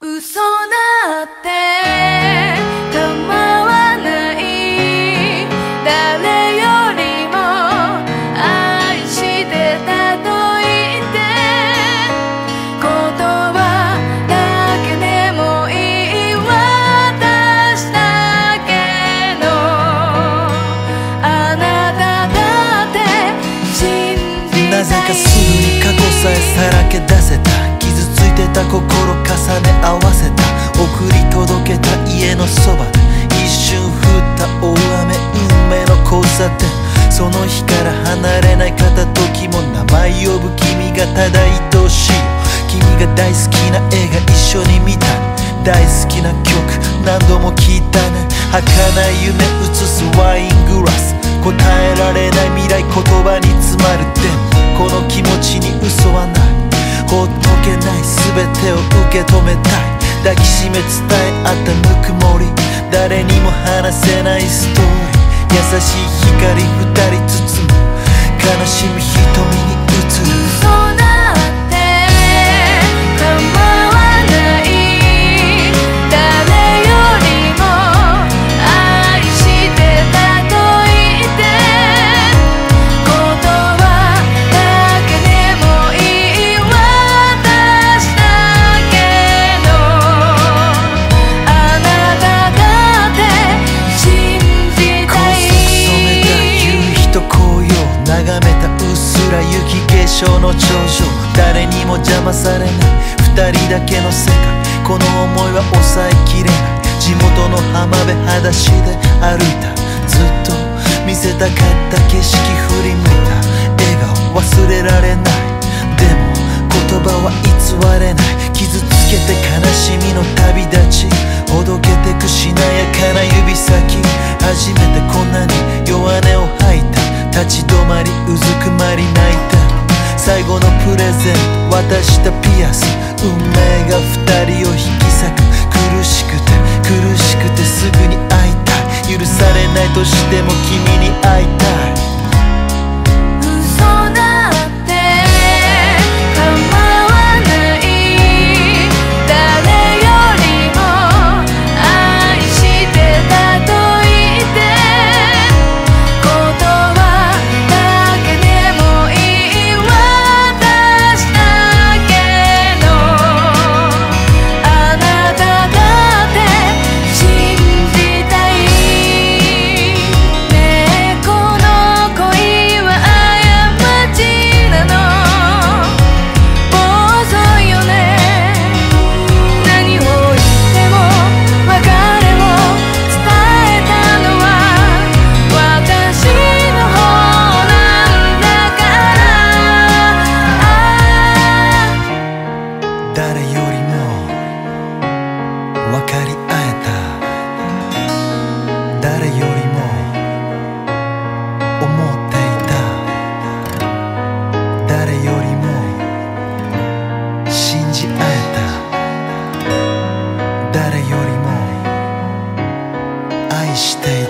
嘘。家のそばで一瞬降った大雨運命の交差点その日から離れない片時も名前呼ぶ君がただ愛しい君が大好きな映画一緒に見た。大好きな曲。何度も聴いたね。儚い夢映すワイングラス答えられない未来言葉に詰まるでもこの気持ちに嘘はない。ほっとけない。全てを受け止めたい。抱きしめ伝え合ったぬくもり。誰にも話せないストーリー。優しい光二人包む。悲しむ瞳に。眺めたうっすら雪化粧の頂上誰にも邪魔されない。二人だけの世界。この想いは抑えきれない。地元の浜辺裸足で歩いた。ずっと見せたかった景色振り向いた。笑顔忘れられない。でも言葉は偽れない。傷つけて悲しみの旅立ち。ほどけてくしなやかな指先。初めてこんなに弱音を吐いた。立ちまりうずくまり泣いた最後のプレゼント渡したピアス。運命が二人を引き裂く。苦しくて苦しくてすぐに会いたい。許されないとしても君に会いたい。愛してい